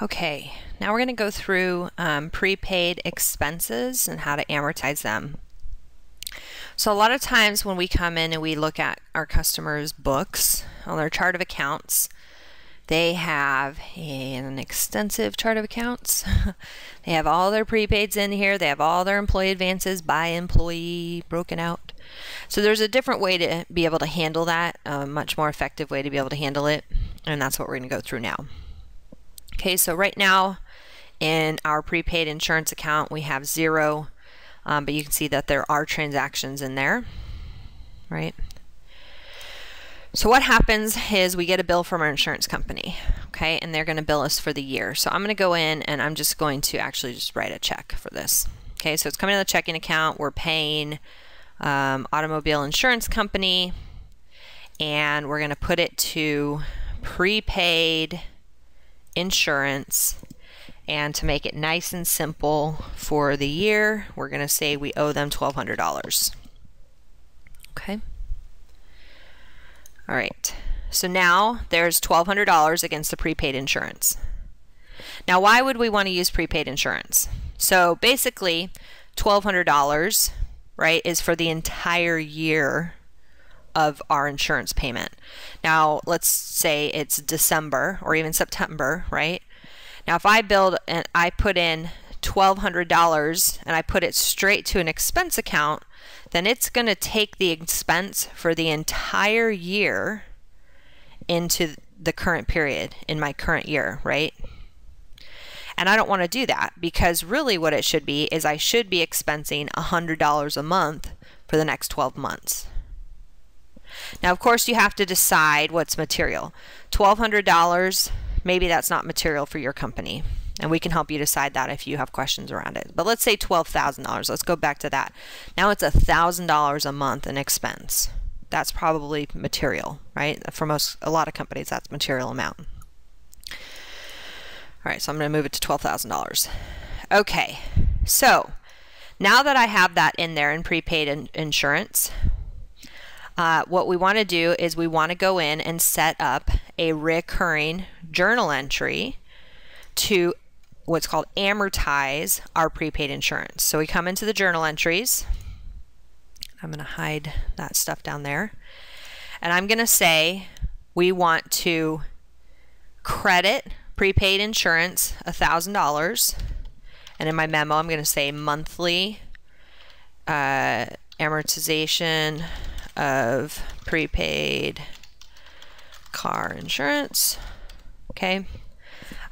Okay, now we're going to go through um, prepaid expenses and how to amortize them. So a lot of times when we come in and we look at our customers' books on their chart of accounts, they have an extensive chart of accounts. they have all their prepaids in here. They have all their employee advances by employee broken out. So there's a different way to be able to handle that, a much more effective way to be able to handle it. And that's what we're going to go through now. Okay, so right now in our prepaid insurance account, we have zero, um, but you can see that there are transactions in there, right? So what happens is we get a bill from our insurance company, okay, and they're going to bill us for the year. So I'm going to go in and I'm just going to actually just write a check for this. Okay, so it's coming in the checking account. We're paying um, automobile insurance company, and we're going to put it to prepaid insurance. And to make it nice and simple for the year, we're going to say we owe them $1,200. Okay. All right. So now there's $1,200 against the prepaid insurance. Now, why would we want to use prepaid insurance? So basically, $1,200, right, is for the entire year of our insurance payment. Now, let's say it's December or even September, right? Now, if I build and I put in $1,200 and I put it straight to an expense account, then it's going to take the expense for the entire year into the current period in my current year, right? And I don't want to do that because really what it should be is I should be expensing $100 a month for the next 12 months. Now, of course, you have to decide what's material. $1,200, maybe that's not material for your company. And we can help you decide that if you have questions around it. But let's say $12,000. Let's go back to that. Now it's $1,000 a month in expense. That's probably material, right? For most, a lot of companies, that's material amount. All right, so I'm going to move it to $12,000. Okay, so now that I have that in there in prepaid in insurance, uh, what we want to do is we want to go in and set up a recurring journal entry to what's called amortize our prepaid insurance. So we come into the journal entries. I'm going to hide that stuff down there. And I'm going to say we want to credit prepaid insurance $1,000. And in my memo, I'm going to say monthly uh, amortization of prepaid car insurance. Okay.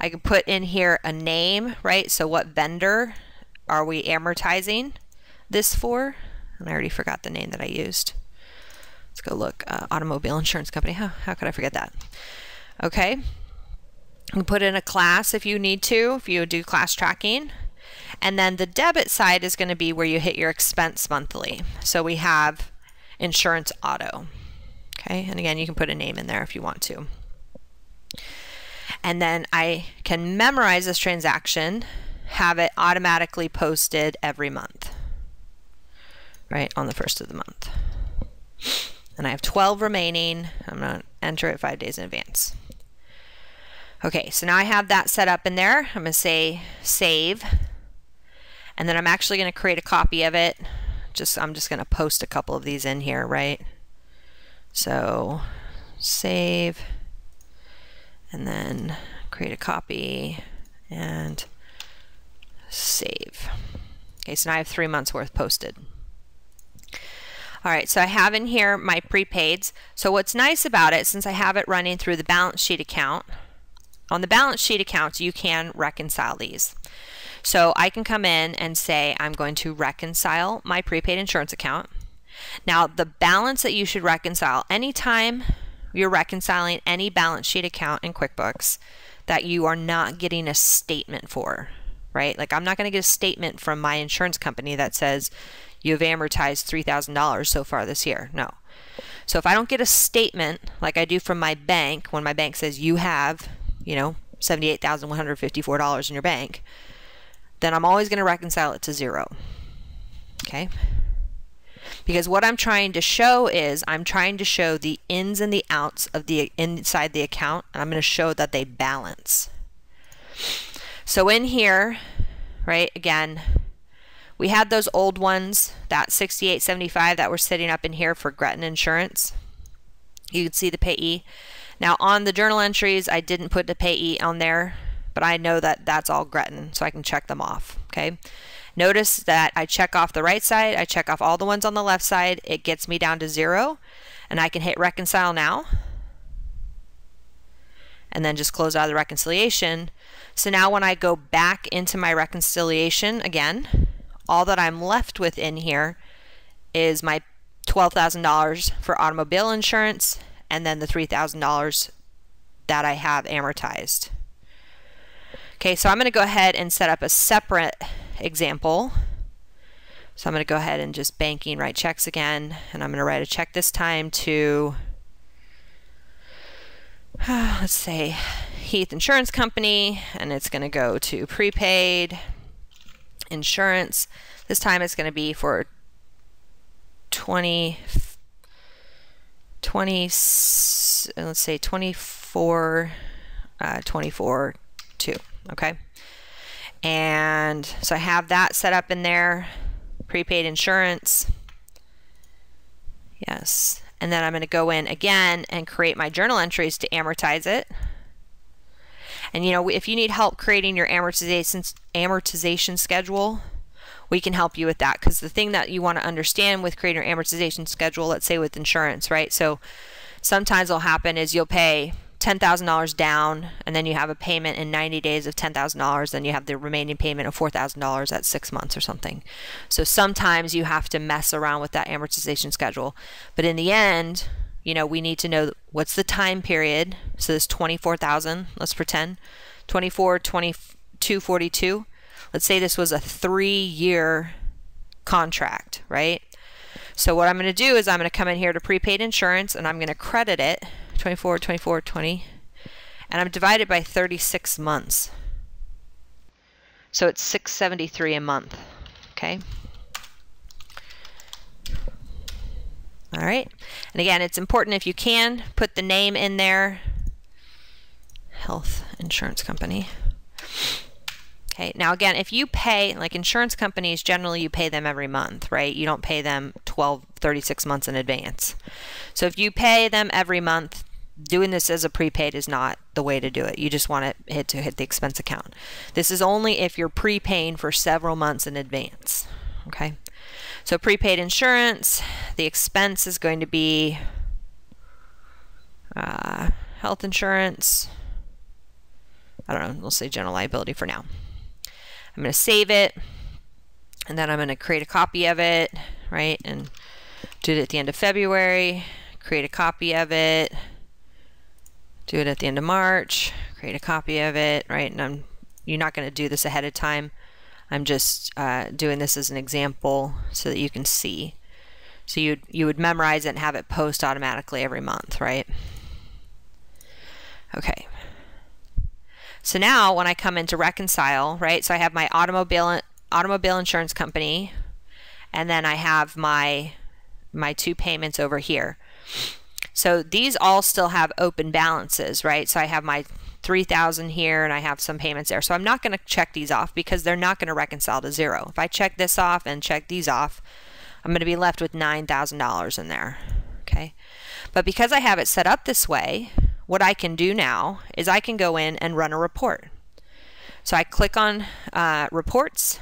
I can put in here a name, right? So what vendor are we amortizing this for? And I already forgot the name that I used. Let's go look. Uh, automobile insurance company. How, how could I forget that? Okay. You can put in a class if you need to, if you do class tracking. And then the debit side is going to be where you hit your expense monthly. So we have insurance auto. Okay, and again, you can put a name in there if you want to. And then I can memorize this transaction, have it automatically posted every month, right, on the first of the month. And I have 12 remaining. I'm going to enter it five days in advance. Okay, so now I have that set up in there. I'm going to say save. And then I'm actually going to create a copy of it. Just I'm just going to post a couple of these in here, right? So save and then create a copy and save. Okay, so now I have three months worth posted. All right, so I have in here my prepaids. So what's nice about it, since I have it running through the balance sheet account, on the balance sheet accounts, you can reconcile these. So I can come in and say, I'm going to reconcile my prepaid insurance account. Now, the balance that you should reconcile anytime you're reconciling any balance sheet account in QuickBooks that you are not getting a statement for, right? Like I'm not going to get a statement from my insurance company that says you've amortized $3,000 so far this year. No. So if I don't get a statement like I do from my bank when my bank says you have, you know, $78,154 in your bank, then I'm always going to reconcile it to zero. Okay? Because what I'm trying to show is I'm trying to show the ins and the outs of the inside the account and I'm going to show that they balance. So in here, right, again, we had those old ones, that 6875 that were sitting up in here for Gretton Insurance. You can see the payee. Now on the journal entries, I didn't put the payee on there, but I know that that's all Gretton, so I can check them off, okay? Notice that I check off the right side, I check off all the ones on the left side, it gets me down to zero, and I can hit reconcile now, and then just close out the reconciliation. So now when I go back into my reconciliation again, all that I'm left with in here is my $12,000 for automobile insurance and then the $3,000 that I have amortized. Okay, so I'm going to go ahead and set up a separate example. So I'm going to go ahead and just banking write checks again, and I'm going to write a check this time to, let's say, Health Insurance Company, and it's going to go to prepaid insurance. This time it's going to be for 20 20, let's say 24, uh, 24, 2, okay? And so I have that set up in there, prepaid insurance. Yes. And then I'm going to go in again and create my journal entries to amortize it. And you know, if you need help creating your amortization amortization schedule, we can help you with that because the thing that you want to understand with creating your amortization schedule, let's say with insurance, right? So sometimes what'll happen is you'll pay $10,000 down and then you have a payment in 90 days of $10,000 then you have the remaining payment of $4,000 at 6 months or something. So sometimes you have to mess around with that amortization schedule. But in the end, you know, we need to know what's the time period. So this 24,000, let's pretend 24 22 42 let's say this was a three year contract, right? So what I'm going to do is I'm going to come in here to prepaid insurance and I'm going to credit it 24, 24, 20, and I'm divided by 36 months. So it's 673 a month, okay? All right, and again, it's important if you can put the name in there, health insurance company. Okay, now again, if you pay, like insurance companies, generally you pay them every month, right? You don't pay them 12, 36 months in advance. So if you pay them every month, doing this as a prepaid is not the way to do it. You just want to hit to hit the expense account. This is only if you're prepaying for several months in advance. Okay, so prepaid insurance, the expense is going to be uh, health insurance. I don't know, we'll say general liability for now. I'm going to save it and then I'm going to create a copy of it, right? And do it at the end of February, create a copy of it, do it at the end of March, create a copy of it, right? And I'm you're not going to do this ahead of time. I'm just uh, doing this as an example so that you can see. So you you would memorize it and have it post automatically every month, right? Okay. So now when I come into reconcile, right, so I have my automobile automobile insurance company and then I have my my two payments over here. So these all still have open balances, right? So I have my 3000 here and I have some payments there. So I'm not going to check these off because they're not going to reconcile to zero. If I check this off and check these off, I'm going to be left with $9,000 in there. Okay. But because I have it set up this way, what I can do now is I can go in and run a report. So I click on uh, reports.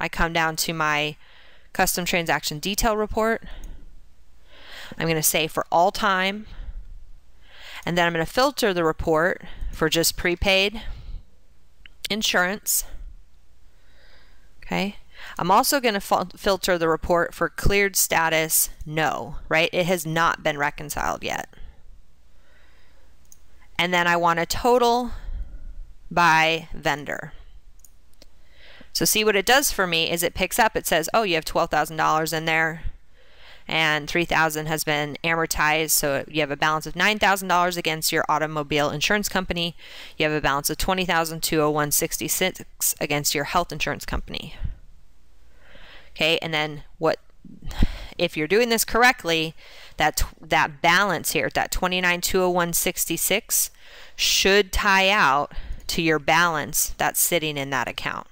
I come down to my custom transaction detail report. I'm going to say for all time. And then I'm going to filter the report for just prepaid insurance. Okay. I'm also going to filter the report for cleared status no, right? It has not been reconciled yet and then I want a total by vendor. So see what it does for me is it picks up, it says, oh, you have $12,000 in there and 3000 has been amortized. So you have a balance of $9,000 against your automobile insurance company. You have a balance of 20,201.66 against your health insurance company. Okay, and then what if you're doing this correctly, that that balance here, that 29,201.66 should tie out to your balance that's sitting in that account.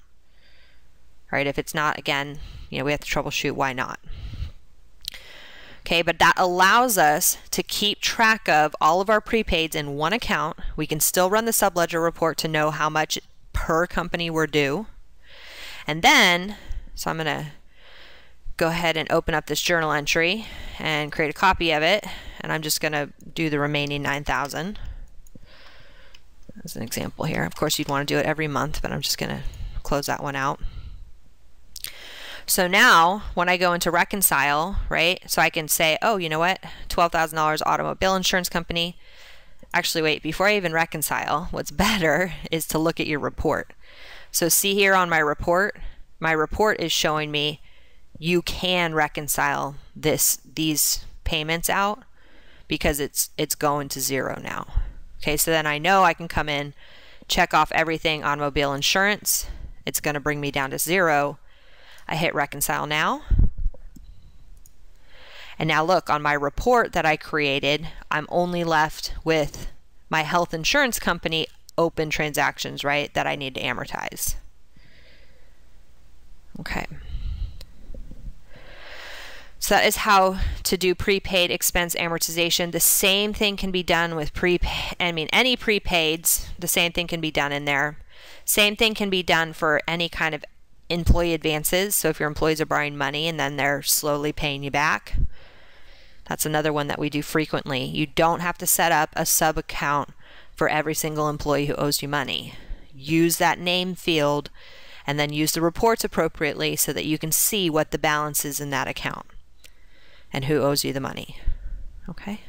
Right? If it's not, again, you know, we have to troubleshoot why not. Okay, but that allows us to keep track of all of our prepaids in one account. We can still run the subledger report to know how much per company we're due. And then, so I'm going to go ahead and open up this journal entry and create a copy of it. And I'm just going to do the remaining 9,000 as an example here. Of course, you'd want to do it every month, but I'm just going to close that one out. So now when I go into reconcile, right, so I can say, oh, you know what, $12,000 automobile insurance company. Actually, wait, before I even reconcile, what's better is to look at your report. So see here on my report, my report is showing me you can reconcile this these payments out because it's it's going to zero now. Okay, so then I know I can come in, check off everything automobile insurance. It's going to bring me down to zero. I hit reconcile now. And now look, on my report that I created, I'm only left with my health insurance company open transactions, right, that I need to amortize. Okay. So that is how to do prepaid expense amortization. The same thing can be done with prepaid, I mean, any prepaids, the same thing can be done in there. Same thing can be done for any kind of employee advances. So if your employees are borrowing money and then they're slowly paying you back, that's another one that we do frequently. You don't have to set up a sub account for every single employee who owes you money. Use that name field and then use the reports appropriately so that you can see what the balance is in that account and who owes you the money. Okay?